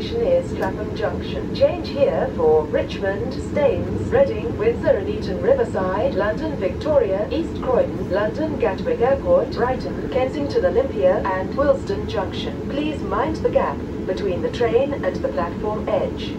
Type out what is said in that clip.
Station is Clapham Junction. Change here for Richmond, Staines, Reading, Windsor and Eton Riverside, London Victoria, East Croydon, London Gatwick Airport, Brighton, Kensington Olympia and Willesden Junction. Please mind the gap between the train and the platform edge.